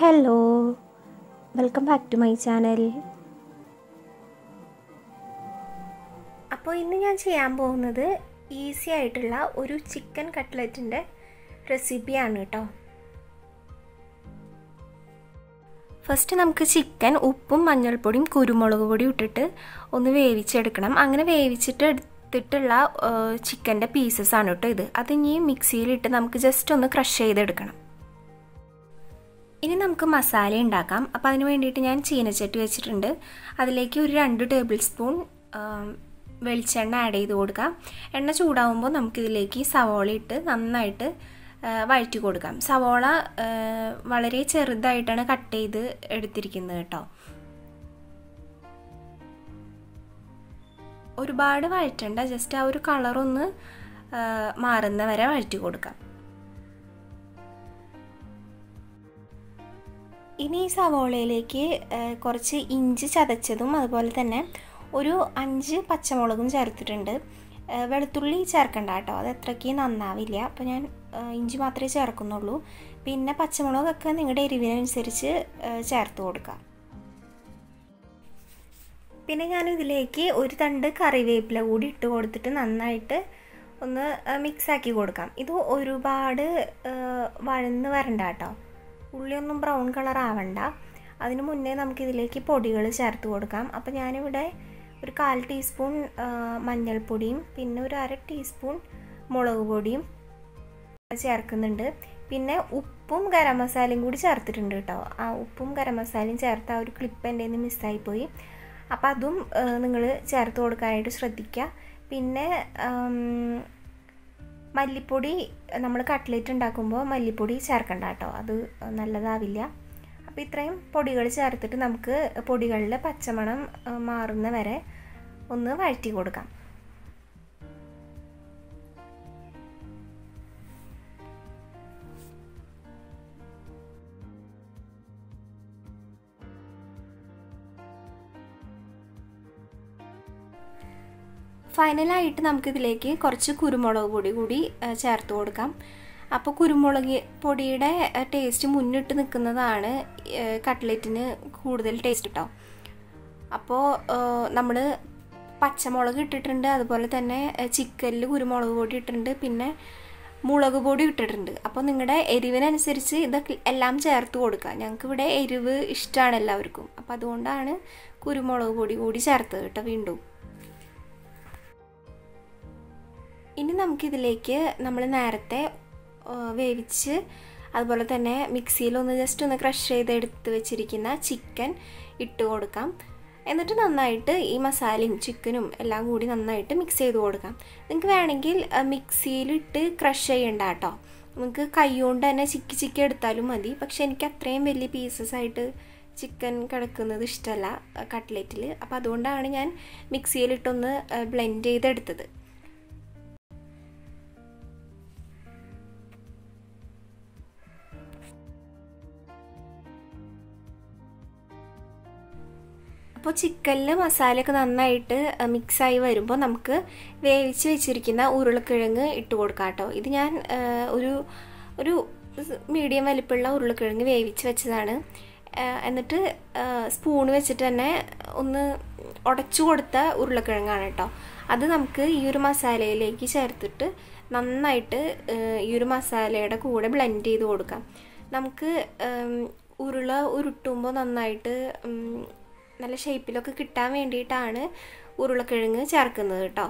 Hello welcome back to my channel അപ്പോൾ ഇന്ന് ഞാൻ ചെയ്യാൻ പോകുന്നത് ഈസി ആയിട്ടുള്ള ഒരു ചിക്കൻ കട്ട്ലറ്റിന്റെ റെസിപ്പിയാണ് കേട്ടോ. ഫസ്റ്റ് നമുക്ക് ചിക്കൻ ഉപ്പും മഞ്ഞൾപ്പൊടിയും കുരുമുളക് പൊടിയും ഇട്ടിട്ട് ഒന്ന് വേവിച്ചെടുക്കണം. അങ്ങനെ വേവിച്ചിട്ട് എടുത്തിട്ടുള്ള ചിക്കന്റെ പീസസ് ആണ് കേട്ടോ ഇത്. അത് ഇനി മിക്സിയിലിട്ട് നമുക്ക് ജസ്റ്റ് ഒന്ന് ക്രഷ് ചെയ്തെടുക്കണം. ഇനി നമുക്ക് മസാല ഉണ്ടാക്കാം. അപ്പോൾ അതിന് വേണ്ടിയിട്ട് ഞാൻ ചീനച്ചട്ടി വെച്ചിട്ടുണ്ട്. അതിലേക്ക് ഒരു രണ്ട് ടേബിൾ സ്പൂൺ വെളിച്ചെണ്ണ ആഡ് ചെയ്ത് കൊടുക്കാം. എണ്ണ ചൂടാവുമ്പോൾ നമുക്കിതിലേക്ക് സവോള ഇട്ട് നന്നായിട്ട് വഴറ്റി കൊടുക്കാം. സവോള വളരെ ചെറുതായിട്ടാണ് കട്ട് ചെയ്ത് എടുത്തിരിക്കുന്നത് കേട്ടോ. ഒരുപാട് വഴറ്റണ്ട ജസ്റ്റ് ആ ഒരു കളറൊന്ന് മാറുന്ന വരെ വഴറ്റി കൊടുക്കാം. ഇനി ഈ സവോളയിലേക്ക് കുറച്ച് ഇഞ്ചി ചതച്ചതും അതുപോലെ തന്നെ ഒരു അഞ്ച് പച്ചമുളകും ചേർത്തിട്ടുണ്ട്. വെളുത്തുള്ളി ചേർക്കണ്ട കേട്ടോ. അത് അത്രയ്ക്ക് നന്നാവില്ല. അപ്പോൾ ഞാൻ ഇഞ്ചി മാത്രമേ ചേർക്കുന്നുള്ളൂ. പിന്നെ പച്ചമുളകൊക്കെ നിങ്ങളുടെ എരിവിനനുസരിച്ച് ചേർത്ത് കൊടുക്കാം. പിന്നെ ഞാൻ ഇതിലേക്ക് ഒരു തണ്ട് കറിവേപ്പില കൂടി ഇട്ട് കൊടുത്തിട്ട് നന്നായിട്ട് ഒന്ന് മിക്സാക്കി കൊടുക്കാം. ഇത് ഒരുപാട് വഴന്ന് വരണ്ട കേട്ടോ. ഉള്ളിയൊന്നും ബ്രൗൺ കളർ ആവണ്ട. അതിന് മുന്നേ നമുക്കിതിലേക്ക് പൊടികൾ ചേർത്ത് കൊടുക്കാം. അപ്പോൾ ഞാനിവിടെ ഒരു കാൽ ടീസ്പൂൺ മഞ്ഞൾപ്പൊടിയും പിന്നെ ഒരു അര ടീസ്പൂൺ മുളക് പൊടിയും ചേർക്കുന്നുണ്ട്. പിന്നെ ഉപ്പും ഗരം മസാലയും കൂടി ചേർത്തിട്ടുണ്ട് കേട്ടോ. ആ ഉപ്പും ഗരം മസാലയും ചേർത്ത് ആ ഒരു ക്ലിപ്പ് എന്റെ നിന്ന് മിസ്സായിപ്പോയി അപ്പോൾ അതും നിങ്ങൾ ചേർത്ത് കൊടുക്കാനായിട്ട് ശ്രദ്ധിക്കുക പിന്നെ മല്ലിപ്പൊടി നമ്മൾ കട്ട്ലേറ്റ് ഉണ്ടാക്കുമ്പോൾ മല്ലിപ്പൊടി ചേർക്കണ്ട കേട്ടോ. അത് നല്ലതാവില്ല. അപ്പോൾ ഇത്രയും പൊടികൾ ചേർത്തിട്ട് നമുക്ക് പൊടികളിൽ പച്ചമണം മാറുന്ന വരെ ഒന്ന് വഴറ്റി കൊടുക്കാം. ഫൈനലായിട്ട് നമുക്കിതിലേക്ക് കുറച്ച് കുരുമുളക് പൊടി കൂടി ചേർത്ത് കൊടുക്കാം. അപ്പോൾ കുരുമുളക് പൊടിയുടെ ടേസ്റ്റ് മുന്നിട്ട് നിൽക്കുന്നതാണ് കട്ട്ലറ്റിന് കൂടുതൽ ടേസ്റ്റ് കേട്ടോ അപ്പോൾ നമ്മൾ പച്ചമുളക് ഇട്ടിട്ടുണ്ട് അതുപോലെ തന്നെ ചിക്കനിൽ കുരുമുളക് പൊടി ഇട്ടിട്ടുണ്ട് പിന്നെ മുളക് പൊടി ഇട്ടിട്ടുണ്ട്. അപ്പോൾ നിങ്ങളുടെ എരിവിനനുസരിച്ച് ഇതൊക്കെ എല്ലാം ചേർത്ത് കൊടുക്കുക ഞങ്ങൾക്ക് ഇവിടെ എരിവ് ഇഷ്ടമാണ് എല്ലാവർക്കും. അപ്പോൾ അതുകൊണ്ടാണ് കുരുമുളക് പൊടി കൂടി ചേർത്തത് കേട്ടോ വീണ്ടും. ഇനി നമുക്കിതിലേക്ക് നമ്മൾ നേരത്തെ വേവിച്ച് അതുപോലെ തന്നെ മിക്സിയിൽ ഒന്ന് ജസ്റ്റ് ഒന്ന് ക്രഷ് ചെയ്ത് എടുത്ത് വെച്ചിരിക്കുന്ന ചിക്കൻ ഇട്ട് കൊടുക്കാം. എന്നിട്ട് നന്നായിട്ട് ഈ മസാലയും ചിക്കനും എല്ലാം കൂടി നന്നായിട്ട് മിക്സ് ചെയ്ത് കൊടുക്കാം. നിങ്ങൾക്ക് വേണമെങ്കിൽ മിക്സിയിലിട്ട് ക്രഷ് ചെയ്യണ്ട കേട്ടോ. നിങ്ങൾക്ക് കൈകൊണ്ട് തന്നെ ചിക്കി ചിക്കി എടുത്താലും മതി. പക്ഷെ എനിക്ക് അത്രയും വലിയ പീസസ് ആയിട്ട് ചിക്കൻ കിടക്കുന്നത് ഇഷ്ടമല്ല കട്ട്ലേറ്റിൽ അപ്പോൾ അതുകൊണ്ടാണ് ഞാൻ മിക്സിയിലിട്ടൊന്ന് ബ്ലെൻഡ് ചെയ്തെടുത്തത്. അപ്പോൾ ചിക്കനിൽ മസാലയൊക്കെ നന്നായിട്ട് മിക്സായി വരുമ്പോൾ നമുക്ക് വേവിച്ച് വെച്ചിരിക്കുന്ന ഉരുളക്കിഴങ്ങ് ഇട്ട് കൊടുക്കാം കേട്ടോ ഇത് ഞാൻ ഒരു ഒരു മീഡിയം വലിപ്പമുള്ള ഉരുളക്കിഴങ്ങ് വേവിച്ച് വെച്ചതാണ്. എന്നിട്ട് സ്പൂൺ വെച്ചിട്ട് തന്നെ ഒന്ന് ഉടച്ചു കൊടുത്ത ഉരുളക്കിഴങ്ങാണ് കേട്ടോ. അത് നമുക്ക് ഈ ഒരു മസാലയിലേക്ക് ചേർത്തിട്ട് നന്നായിട്ട് ഈ ഒരു മസാലയുടെ കൂടെ ബ്ലെൻഡ് ചെയ്ത് കൊടുക്കാം. നമുക്ക് ഉരുള ഉരുട്ടുമ്പോൾ നന്നായിട്ട് നല്ല ഷേപ്പിലൊക്കെ കിട്ടാൻ വേണ്ടിയിട്ടാണ് ഉരുളക്കിഴങ്ങ് ചേർക്കുന്നത് കേട്ടോ.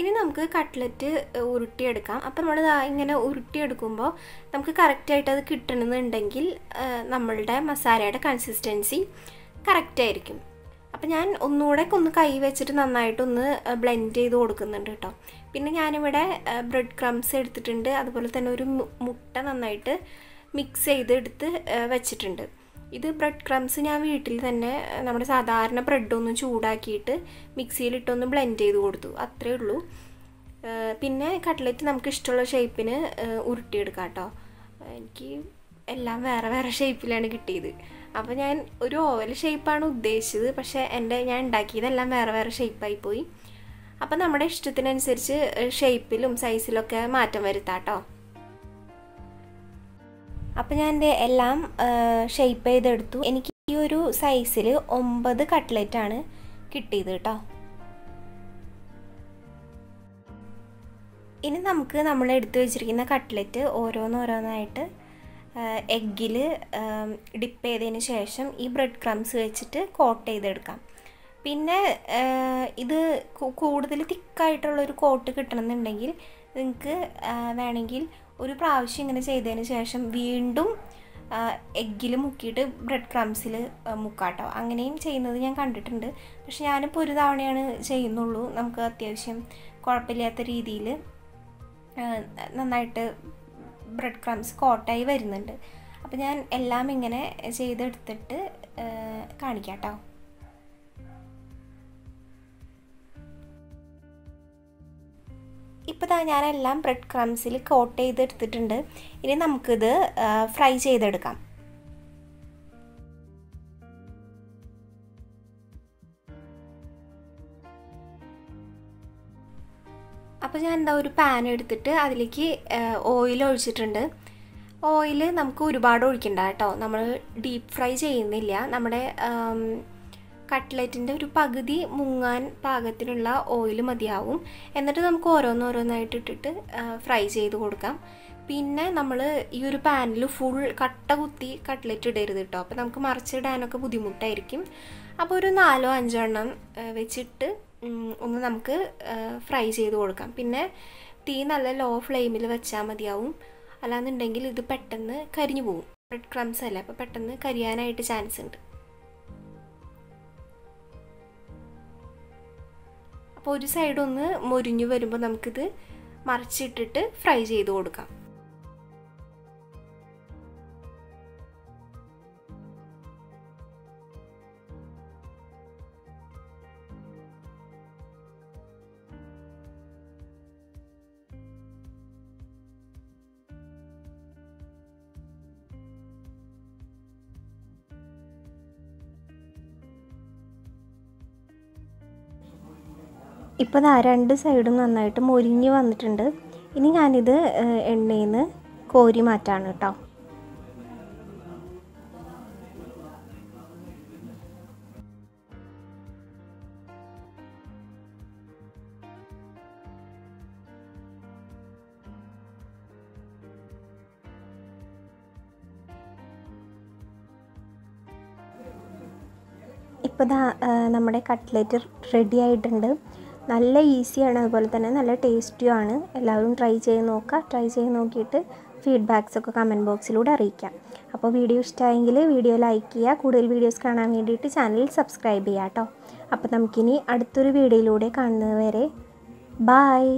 ഇനി നമുക്ക് കട്ട്ലറ്റ് ഉരുട്ടിയെടുക്കാം. അപ്പം നമ്മൾ ഇങ്ങനെ ഉരുട്ടിയെടുക്കുമ്പോൾ നമുക്ക് കറക്റ്റായിട്ട് അത് കിട്ടണമെന്നുണ്ടെങ്കിൽ നമ്മളുടെ മസാലയുടെ കൺസിസ്റ്റൻസി കറക്റ്റായിരിക്കും അപ്പം ഞാൻ ഒന്നുകൂടെ ഒന്ന് കൈ വെച്ചിട്ട് നന്നായിട്ടൊന്ന് ബ്ലെൻഡ് ചെയ്ത് കൊടുക്കുന്നുണ്ട് കേട്ടോ. പിന്നെ ഞാനിവിടെ ബ്രെഡ് ക്രംസ് എടുത്തിട്ടുണ്ട്. അതുപോലെ തന്നെ ഒരു മുട്ട നന്നായിട്ട് മിക്സ് ചെയ്തെടുത്ത് വെച്ചിട്ടുണ്ട്. ഇത് ബ്രെഡ് ക്രംസ് ഞാൻ വീട്ടിൽ തന്നെ നമ്മുടെ സാധാരണ ബ്രെഡൊന്ന് ചൂടാക്കിയിട്ട് മിക്സിയിലിട്ടൊന്ന് ബ്ലെൻഡ് ചെയ്ത് കൊടുത്തു. അത്രേ ഉള്ളൂ. പിന്നെ കട്ട്ലറ്റ് നമുക്ക് ഇഷ്ടമുള്ള ഷേപ്പിന് ഉരുട്ടിയെടുക്കാം കേട്ടോ എനിക്ക് എല്ലാം വേറെ വേറെ ഷേപ്പിലാണ് കിട്ടിയത്. അപ്പോൾ ഞാൻ ഒരു ഓവൽ ഷേപ്പാണ് ഉദ്ദേശിച്ചത്. പക്ഷേ എന്റെ ഞാൻ ഉണ്ടാക്കിയതെല്ലാം വേറെ വേറെ ഷേപ്പായി പോയി. അപ്പം നമ്മുടെ ഇഷ്ടത്തിനനുസരിച്ച് ഷേപ്പിലും സൈസിലൊക്കെ മാറ്റം വരുത്താം കേട്ടോ അപ്പം ഞാൻ എന്റെ എല്ലാം ഷെയ്പ്പ് ചെയ്തെടുത്തു. എനിക്ക് ഈ ഒരു സൈസിൽ ഒമ്പത് കട്ട്ലറ്റാണ് കിട്ടിയത് കേട്ടോ ഇനി നമുക്ക് നമ്മൾ എടുത്തു വെച്ചിരിക്കുന്ന കട്ട്ലറ്റ് ഓരോന്നോരോന്നായിട്ട് എഗ്ഗിൽ ഡിപ്പ് ചെയ്തതിന് ശേഷം ഈ ബ്രെഡ് ക്രംസ് വെച്ചിട്ട് കോട്ട് ചെയ്തെടുക്കാം. പിന്നെ ഇത് കൂടുതൽ തിക്കായിട്ടുള്ളൊരു കോട്ട് കിട്ടണമെന്നുണ്ടെങ്കിൽ നിങ്ങൾക്ക് വേണമെങ്കിൽ ഒരു പ്രാവശ്യം ഇങ്ങനെ ചെയ്തതിന് ശേഷം വീണ്ടും എഗ്ഗിൽ മുക്കിയിട്ട് ബ്രെഡ് ക്രംസിൽ മുക്കാട്ടോ. അങ്ങനെയും ചെയ്യുന്നത് ഞാൻ കണ്ടിട്ടുണ്ട്. പക്ഷെ ഞാനിപ്പോൾ ഒരു തവണയാണ് ചെയ്യുന്നുള്ളൂ. നമുക്ക് അത്യാവശ്യം കുഴപ്പമില്ലാത്ത രീതിയിൽ നന്നായിട്ട് ബ്രെഡ് ക്രംസ് കോട്ടായി വരുന്നുണ്ട്. അപ്പോൾ ഞാൻ എല്ലാം ഇങ്ങനെ ചെയ്തെടുത്തിട്ട് കാണിക്കാം കേട്ടോ ഇപ്പോൾ താ ഞാനെല്ലാം ബ്രെഡ് ക്രംസിൽ കോട്ട് ചെയ്തെടുത്തിട്ടുണ്ട്. ഇനി നമുക്കിത് ഫ്രൈ ചെയ്തെടുക്കാം. അപ്പോൾ ഞാൻ എന്താ ഒരു പാൻ എടുത്തിട്ട് അതിലേക്ക് ഓയിൽ ഒഴിച്ചിട്ടുണ്ട്. ഓയിൽ നമുക്ക് ഒരുപാട് ഒഴിക്കണ്ട കേട്ടോ. നമ്മൾ ഡീപ്പ് ഫ്രൈ ചെയ്യുന്നില്ല. നമ്മുടെ കട്ട്ലറ്റിന്റെ ഒരു പകുതി മുങ്ങാൻ പാകത്തിനുള്ള ഓയിൽ മതിയാവും. എന്നിട്ട് നമുക്ക് ഓരോന്നോരോന്നായിട്ട് ഇട്ടിട്ട് ഫ്രൈ ചെയ്ത് കൊടുക്കാം. പിന്നെ നമ്മൾ ഈ ഒരു പാനിൽ ഫുൾ കട്ട കുത്തി കട്ട്ലറ്റ് ഇടരുത് കേട്ടോ അപ്പോൾ നമുക്ക് മറിച്ചിടാനൊക്കെ ബുദ്ധിമുട്ടായിരിക്കും. അപ്പോൾ ഒരു നാലോ അഞ്ചോ എണ്ണം വെച്ചിട്ട് ഒന്ന് നമുക്ക് ഫ്രൈ ചെയ്ത് കൊടുക്കാം. പിന്നെ തീ നല്ല ലോ ഫ്ലെയിമിൽ വെച്ചാൽ മതിയാവും. അല്ലാന്നുണ്ടെങ്കിൽ ഇത് പെട്ടെന്ന് കരിഞ്ഞു പോകും. ബ്രെഡ് ക്രംസ് അല്ലേ? അപ്പോൾ പെട്ടെന്ന് കരിയാനായിട്ട് ചാൻസ് ഉണ്ട്. അപ്പോൾ ഒരു സൈഡൊന്ന് മുരിഞ്ഞു വരുമ്പോൾ നമുക്കിത് മറിച്ചിട്ടിട്ട് ഫ്രൈ ചെയ്ത് കൊടുക്കാം. ഇപ്പോൾ ആ രണ്ട് സൈഡും നന്നായിട്ട് മൊരിഞ്ഞ് വന്നിട്ടുണ്ട്. ഇനി ഞാനിത് എണ്ണയിൽ നിന്ന് കോരി മാറ്റാണ് കേട്ടോ ഇപ്പോൾ നമ്മുടെ കട്ട്ലറ്റ് റെഡി ആയിട്ടുണ്ട്. നല്ല ഈസിയാണ് അതുപോലെ തന്നെ നല്ല ടേസ്റ്റിയുമാണ് എല്ലാവരും ട്രൈ ചെയ്ത് നോക്കുക ട്രൈ ചെയ്ത് നോക്കിയിട്ട് ഫീഡ്ബാക്സ് ഒക്കെ കമന്റ് ബോക്സിലൂടെ അറിയിക്കാം. അപ്പോൾ വീഡിയോ ഇഷ്ടമായെങ്കിൽ വീഡിയോ ലൈക്ക് ചെയ്യുക. കൂടുതൽ വീഡിയോസ് കാണാൻ വേണ്ടിയിട്ട് ചാനൽ സബ്സ്ക്രൈബ് ചെയ്യാം കേട്ടോ. അപ്പോൾ നമുക്കിനി അടുത്തൊരു വീഡിയോയിലൂടെ കാണുന്നത് വരെ. ബായ്